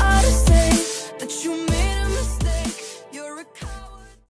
out of say